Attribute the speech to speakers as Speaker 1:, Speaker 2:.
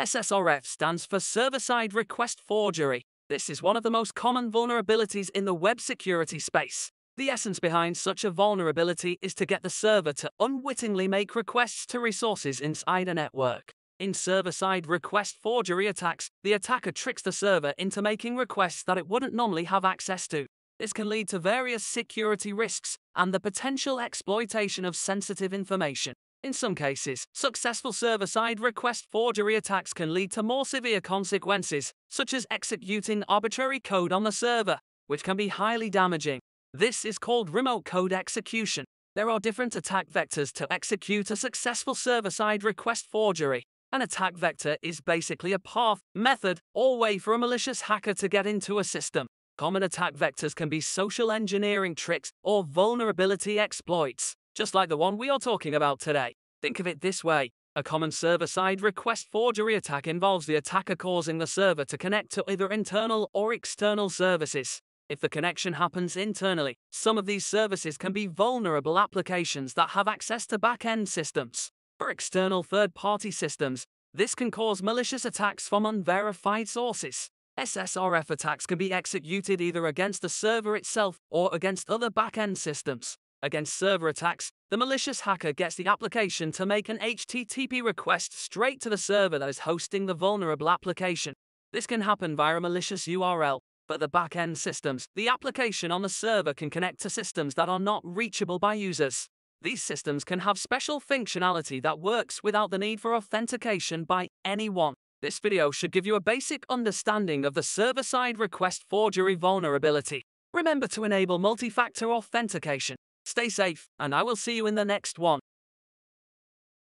Speaker 1: SSRF stands for Server Side Request Forgery. This is one of the most common vulnerabilities in the web security space. The essence behind such a vulnerability is to get the server to unwittingly make requests to resources inside a network. In server side request forgery attacks, the attacker tricks the server into making requests that it wouldn't normally have access to. This can lead to various security risks and the potential exploitation of sensitive information. In some cases, successful server-side request forgery attacks can lead to more severe consequences, such as executing arbitrary code on the server, which can be highly damaging. This is called remote code execution. There are different attack vectors to execute a successful server-side request forgery. An attack vector is basically a path, method, or way for a malicious hacker to get into a system. Common attack vectors can be social engineering tricks or vulnerability exploits just like the one we are talking about today. Think of it this way. A common server-side request forgery attack involves the attacker causing the server to connect to either internal or external services. If the connection happens internally, some of these services can be vulnerable applications that have access to back-end systems. For external third-party systems, this can cause malicious attacks from unverified sources. SSRF attacks can be executed either against the server itself or against other back-end systems. Against server attacks, the malicious hacker gets the application to make an HTTP request straight to the server that is hosting the vulnerable application. This can happen via a malicious URL, but the back-end systems, the application on the server can connect to systems that are not reachable by users. These systems can have special functionality that works without the need for authentication by anyone. This video should give you a basic understanding of the server-side request forgery vulnerability. Remember to enable multi-factor authentication Stay safe, and I will see you in the next one.